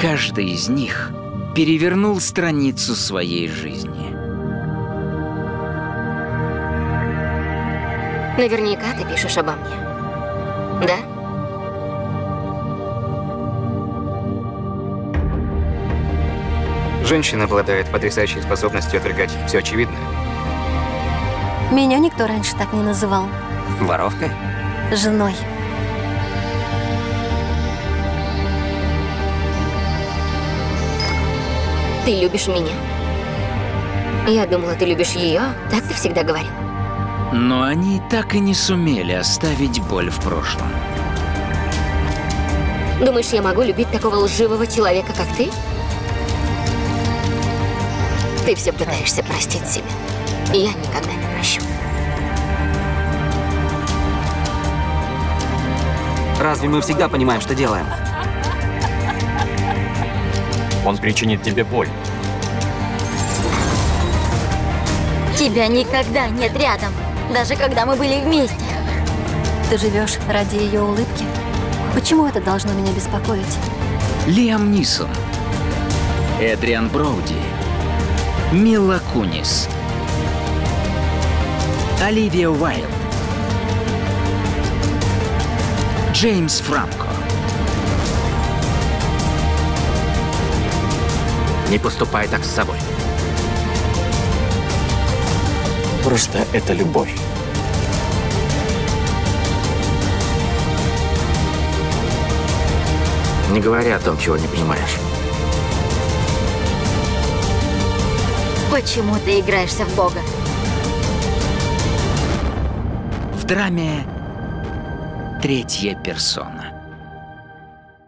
Каждый из них перевернул страницу своей жизни. Наверняка ты пишешь обо мне. Да? Женщина обладает потрясающей способностью отвергать все очевидное. Меня никто раньше так не называл. Воровкой? Женой. Ты любишь меня. Я думала, ты любишь ее. Так ты всегда говорил. Но они так и не сумели оставить боль в прошлом. Думаешь, я могу любить такого лживого человека, как ты? Ты все пытаешься простить себя. Я никогда не прощу. Разве мы всегда понимаем, что делаем? Он причинит тебе боль. Тебя никогда нет рядом, даже когда мы были вместе. Ты живешь ради ее улыбки? Почему это должно меня беспокоить? Лиам Нисон, Эдриан Броуди, Мила Кунис, Оливия Уайлд, Джеймс Франко. Не поступай так с собой. Просто это любовь. Не говори о том, чего не понимаешь. Почему ты играешься в Бога? В драме «Третья персона».